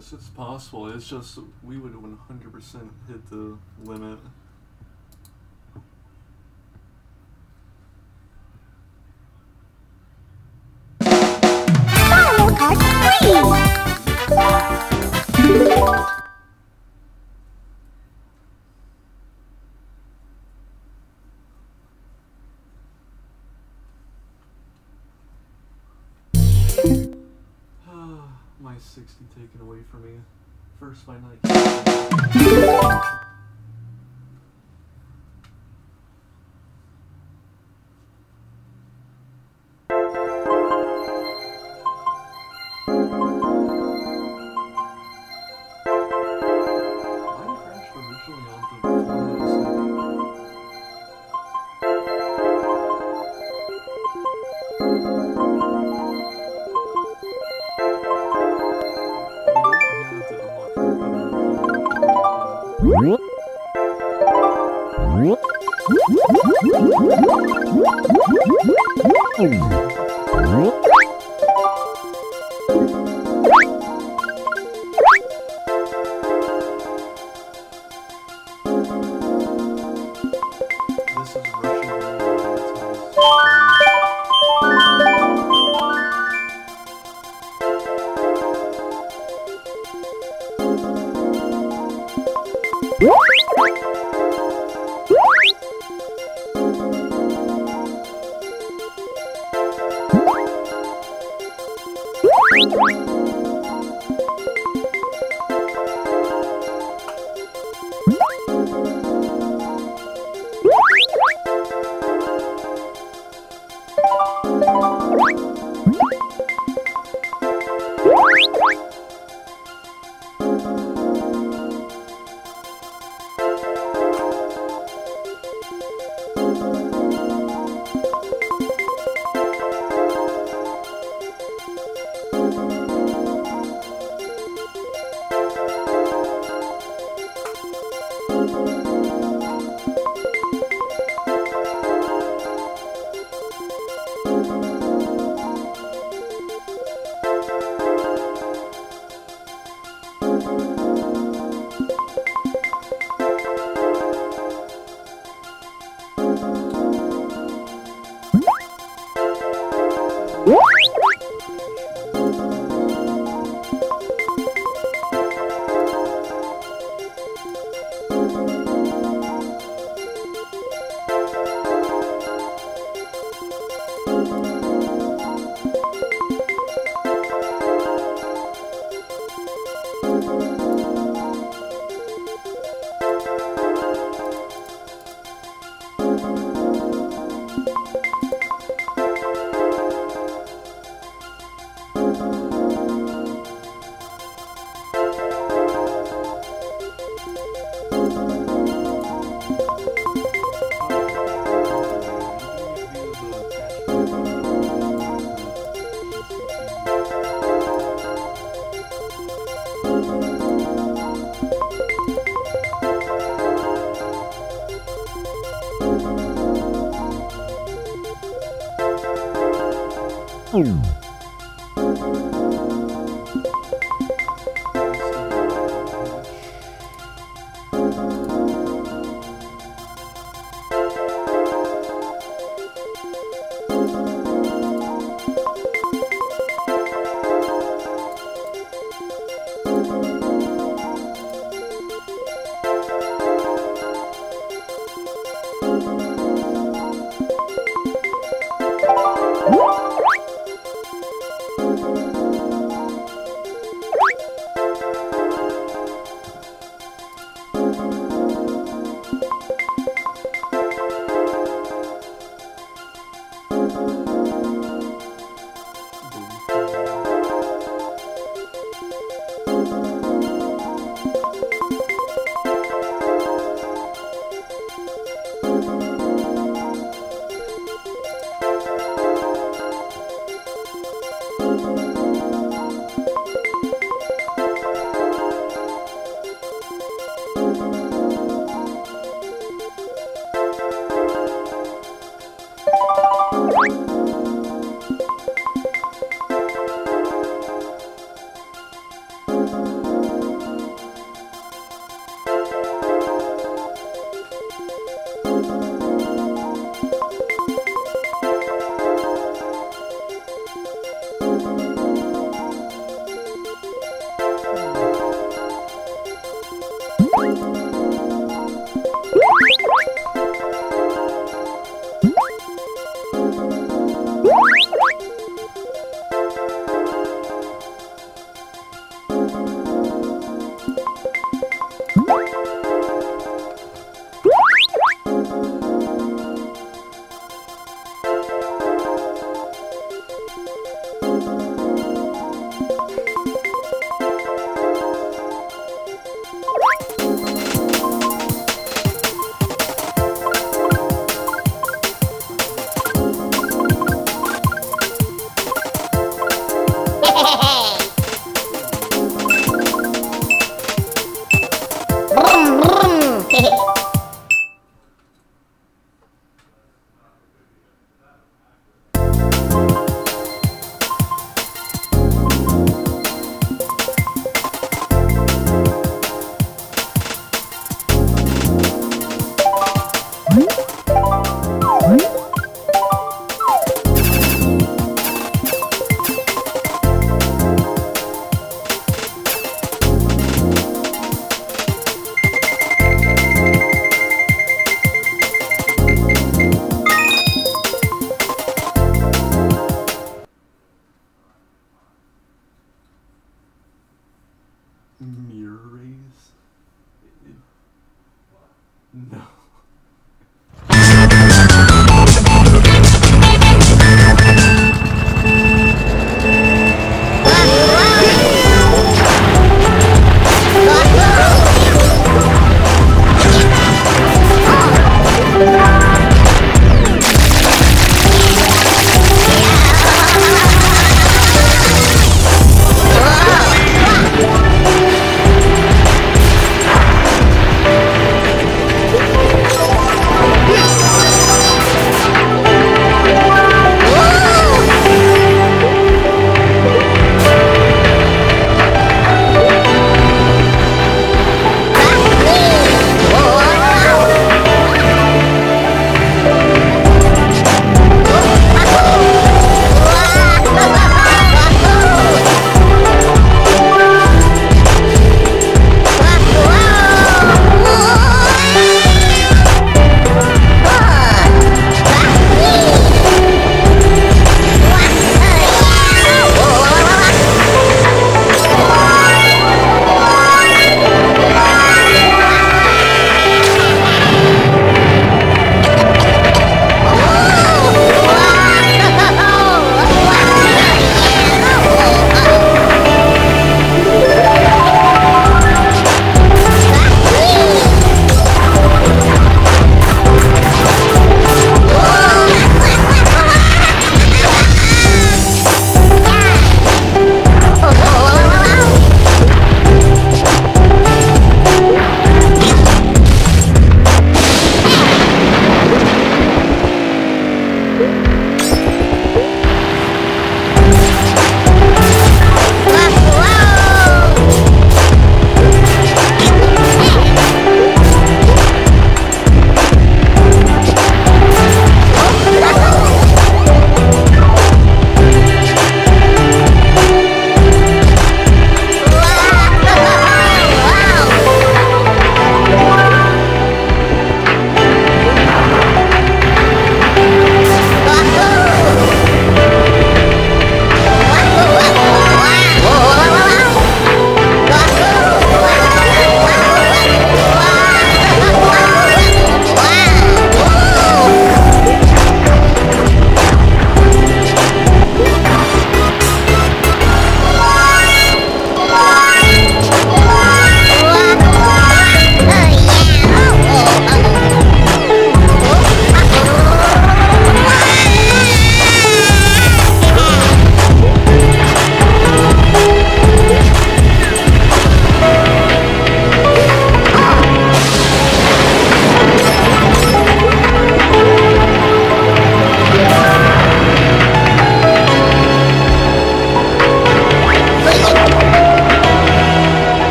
yes, it's possible. It's just we would 100% hit the limit. Oh, Follow please. My 60 taken away from me. First by night. you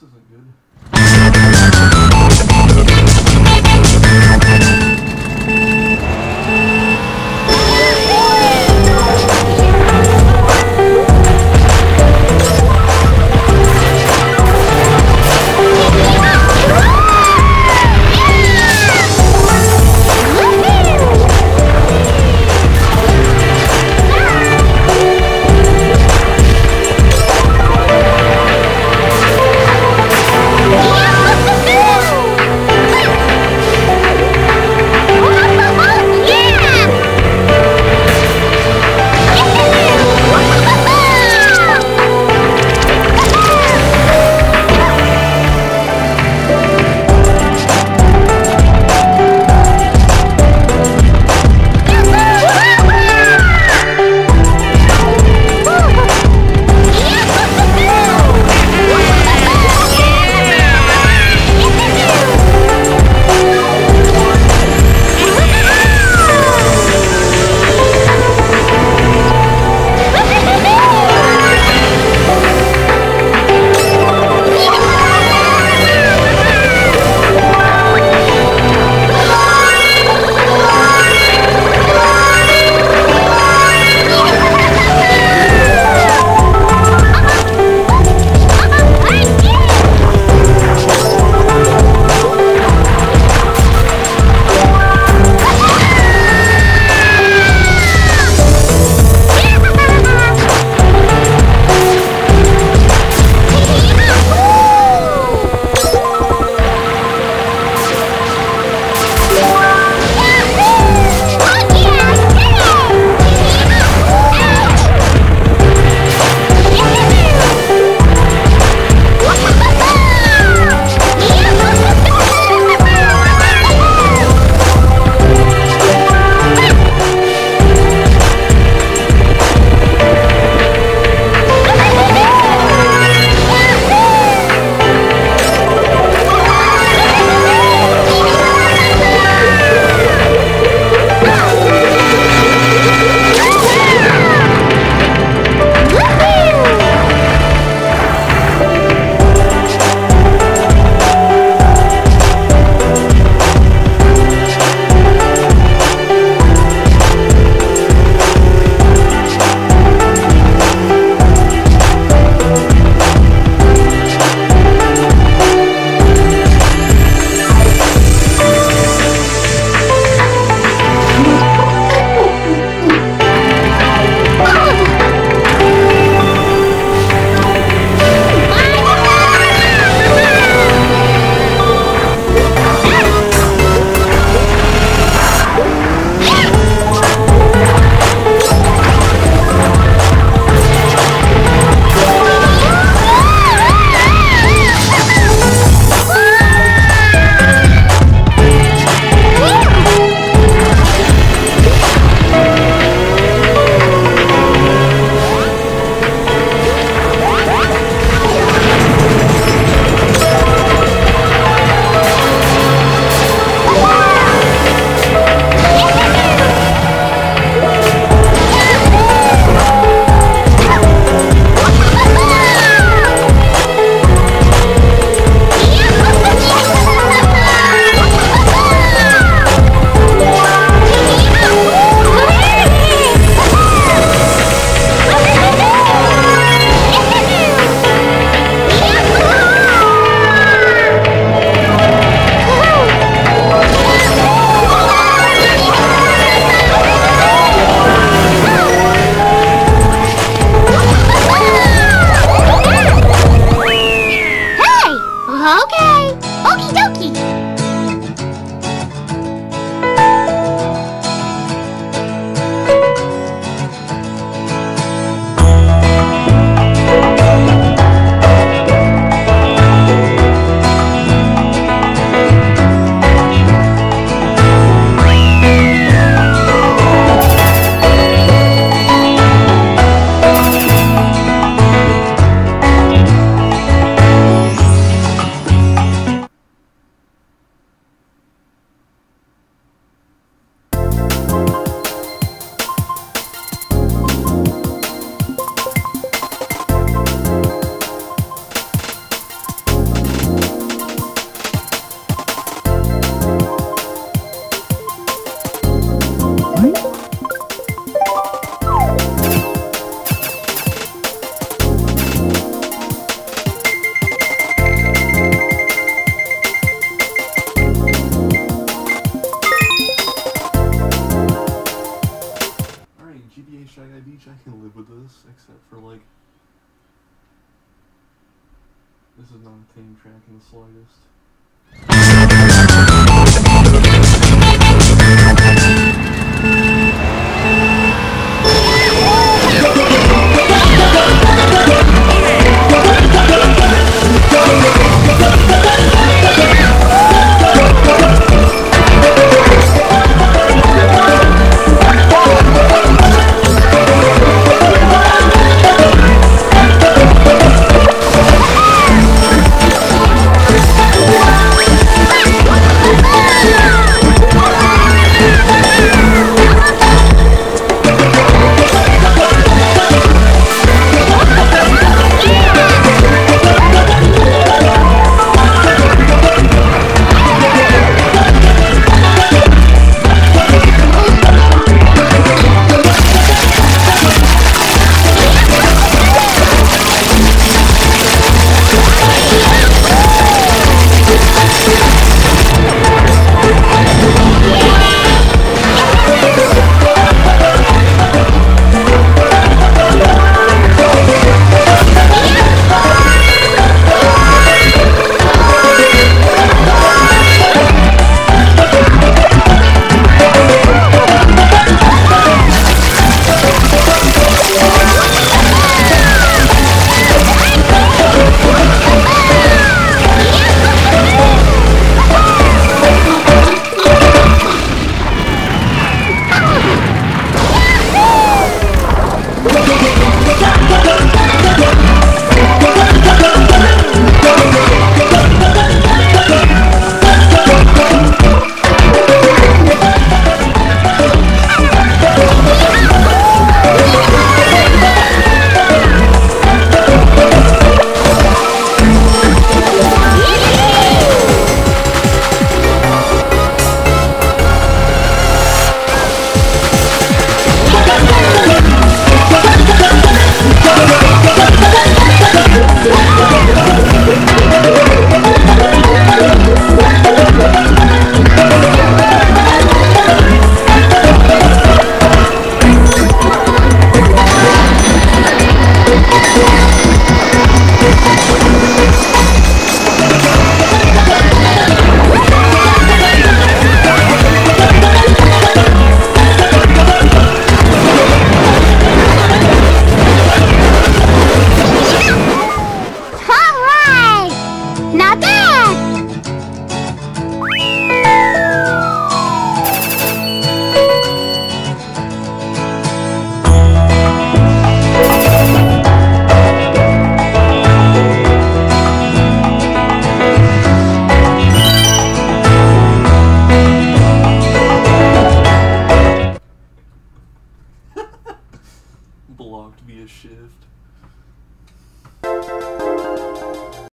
this isn't good.